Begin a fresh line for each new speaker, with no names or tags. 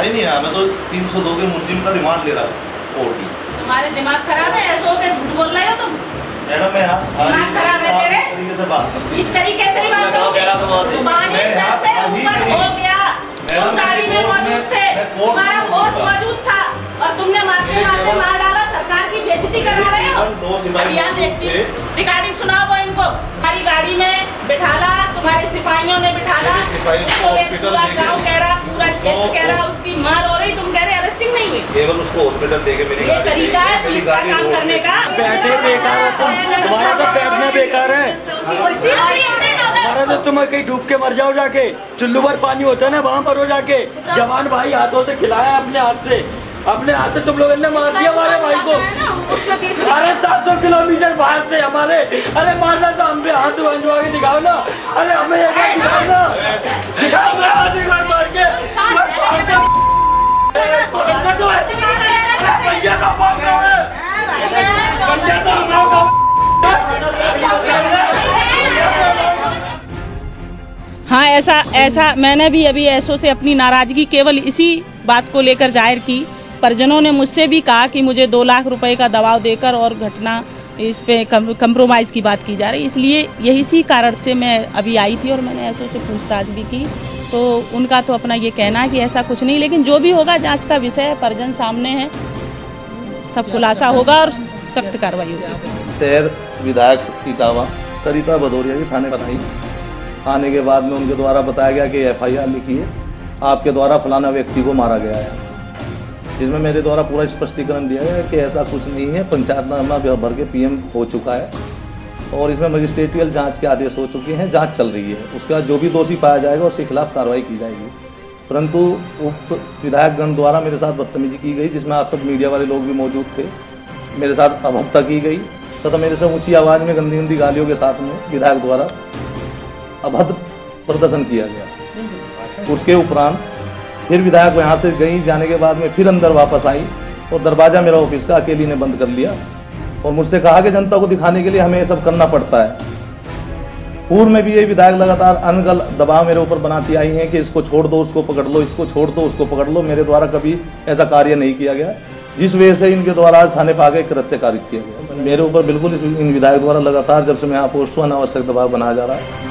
आई नहीं है मैं तो तीन सौ दो के मुलजिम का रिमांड ले रहा हूँ।
तुम्हारे दिमाग खराब है ऐसे होके झूठ बोल रहे हो तुम?
मैडम मैं यहाँ
दिमाग खराब है तेरे?
तरीके से बात करता
इस तरीके से ही बात
मैं
सर से ऊपर हो गया। उस गाड़ी में मौजूद थे। तुम्हारा
मौजूद
मौजूद था और तुमने मारते मारते मार डाला सरकार की बेइज्जती करा रहे हो?
दो सिपाही
यहाँ देखती रिकॉर्डिंग सुनाओ वो इनको। हमारी गाड़ी में बिठाला तुम्हारे
को हॉस्पिटल
पूरा
लेके-
गाँव कह रहा पूरा क्षेत्र
उसको-
कह रहा उसकी मार हो रही तुम कह रहे अरेस्टिंग नहीं हुई।
केवल उसको हॉस्पिटल देके मेरी
ये तरीका है पुलिस का काम करने का।
पैसे बेकार है तुम तुम्हारा तो बैठना बेकार है। हमारा तो तुम कहीं डूब के मर जाओ जाके। चुल्लू पर पानी होता है ना वहाँ पर हो जाके। जवान भाई हाथों से खिलाया अपने हाथ से। अपने हाथ से तुम लोगों ने मार दिया हमारे भाई को। अरे सात सौ किलोमीटर बाहर से हमारे। अरे मारना तो हम पे हाथ बंधवा के दिखाओ ना। अरे हमें एक दिखाओ ना।
ऐसा ऐसा मैंने भी अभी ऐसो से अपनी नाराज़गी केवल इसी बात को लेकर ज़ाहिर की परिजनों ने मुझसे भी कहा कि मुझे दो लाख रुपए का दबाव देकर और घटना इस पे कंप्रोमाइज़ की बात की जा रही इसलिए यही इसी कारण से मैं अभी आई थी और मैंने ऐसो से पूछताछ भी की। तो उनका तो अपना ये कहना है कि ऐसा कुछ नहीं, लेकिन जो भी होगा, जाँच का विषय है, परिजन सामने है, सब खुलासा होगा और सख्त कार्रवाई होगी।
शहर विधायक सरिता भदौरिया थाने बताई आने के बाद में उनके द्वारा बताया गया कि एफआईआर लिखी है आपके द्वारा फलाना व्यक्ति को मारा गया है। इसमें मेरे द्वारा पूरा स्पष्टीकरण दिया गया कि ऐसा कुछ नहीं है। पंचायतनामा भर के पीएम हो चुका है और इसमें मजिस्ट्रेटियल जाँच के आदेश हो चुके हैं, जाँच चल रही है। उसका जो भी दोषी पाया जाएगा, उसके खिलाफ कार्रवाई की जाएगी। परंतु उक्त विधायकगण द्वारा मेरे साथ बदतमीजी की गई, जिसमें आप सब मीडिया वाले लोग भी मौजूद थे, मेरे साथ अभद्रता की गई, तथा मेरे से ऊँची आवाज़ में गंदी गंदी गालियों के साथ में विधायक द्वारा अभद्र प्रदर्शन किया गया। उसके उपरांत फिर विधायक यहाँ से गई जाने के बाद में फिर अंदर वापस आई और दरवाज़ा मेरा ऑफ़िस का अकेली ने बंद कर लिया। और मुझसे कहा कि जनता को दिखाने के लिए हमें ये सब करना पड़ता है। पूर्व में भी ये विधायक लगातार अनगल दबाव मेरे ऊपर बनाती आई हैं कि इसको छोड़ दो उसको पकड़ लो इसको छोड़ दो उसको पकड़ लो। मेरे द्वारा कभी ऐसा कार्य नहीं किया गया जिस वजह से इनके द्वारा आज थाने पर आगे कृत्य कारित किया गया। मेरे ऊपर बिल्कुल इस इन विधायक द्वारा लगातार जब से मैं यहाँ पोस्ट हुआ अनावश्यक दबाव बनाया जा रहा है।